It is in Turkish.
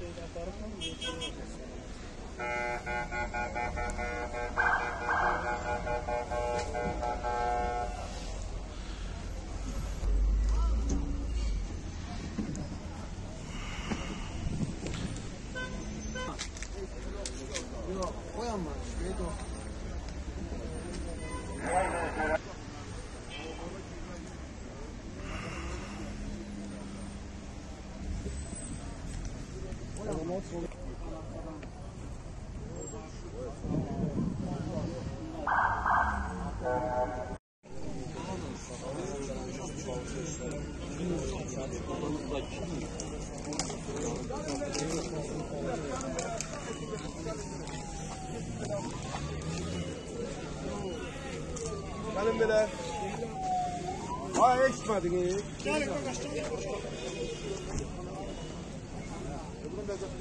小山、えっと。Gelin bile. Ha eksmedin iyi. Gelin bak açtım. Altyazı M.K.